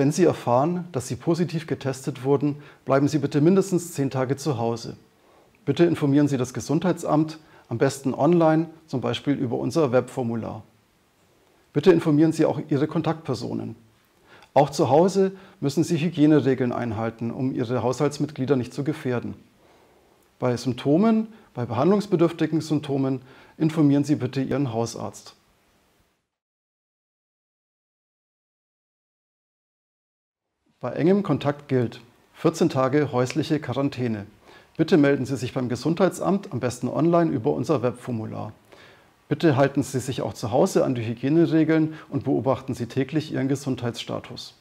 Wenn Sie erfahren, dass Sie positiv getestet wurden, bleiben Sie bitte mindestens zehn Tage zu Hause. Bitte informieren Sie das Gesundheitsamt, am besten online, zum Beispiel über unser Webformular. Bitte informieren Sie auch Ihre Kontaktpersonen. Auch zu Hause müssen Sie Hygieneregeln einhalten, um Ihre Haushaltsmitglieder nicht zu gefährden. Bei Symptomen, bei behandlungsbedürftigen Symptomen informieren Sie bitte Ihren Hausarzt. Bei engem Kontakt gilt 14 Tage häusliche Quarantäne. Bitte melden Sie sich beim Gesundheitsamt, am besten online über unser Webformular. Bitte halten Sie sich auch zu Hause an die Hygieneregeln und beobachten Sie täglich Ihren Gesundheitsstatus.